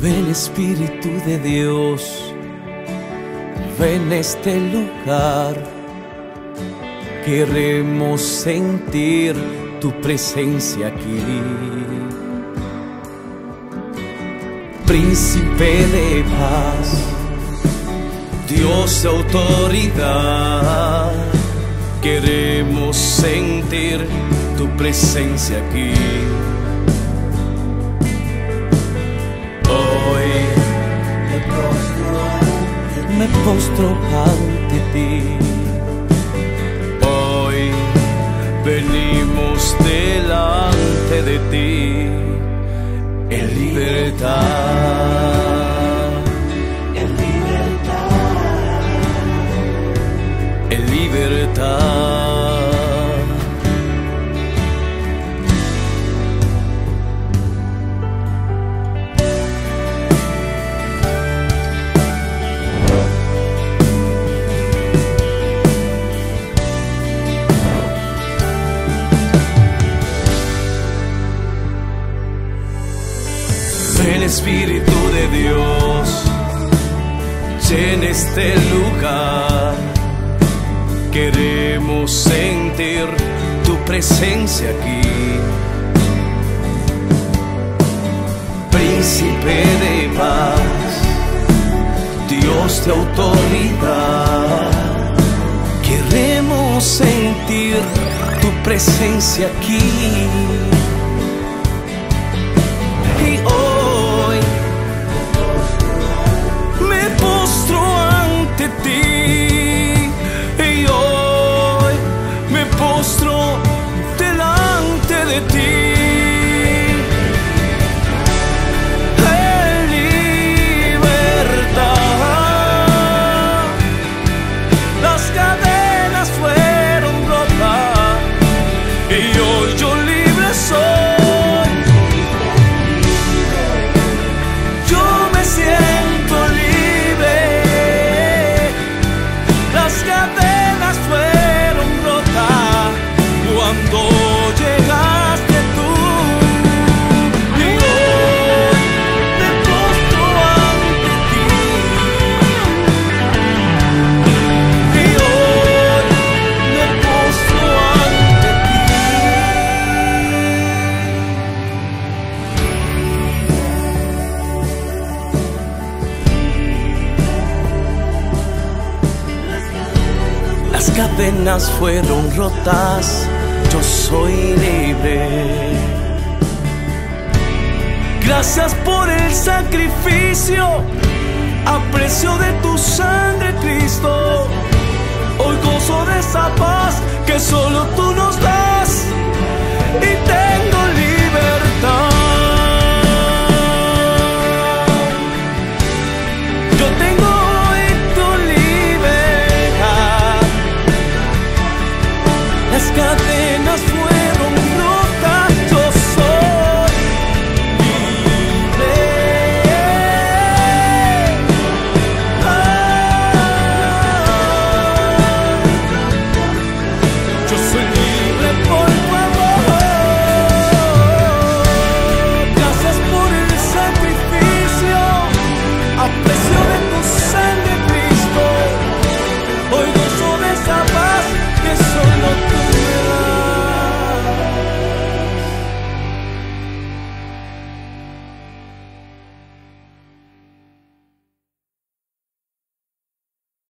Ven Espíritu de Dios, ven este lugar. Queremos sentir tu presencia aquí. Príncipe de paz, Dios de autoridad. Queremos sentir tu presencia aquí. Me postro ante ti. Hoy venimos delante de ti en libertad. Ven Espíritu de Dios, llena este lugar. Queremos sentir tu presencia aquí. Príncipe de paz, Dios de autoridad. Queremos sentir tu presencia aquí. Y hoy delante de ti. Las cadenas fueron rotas, yo soy libre. Gracias por el sacrificio, a precio de tu sangre, Cristo. Hoy gozo de esa paz apenas fue.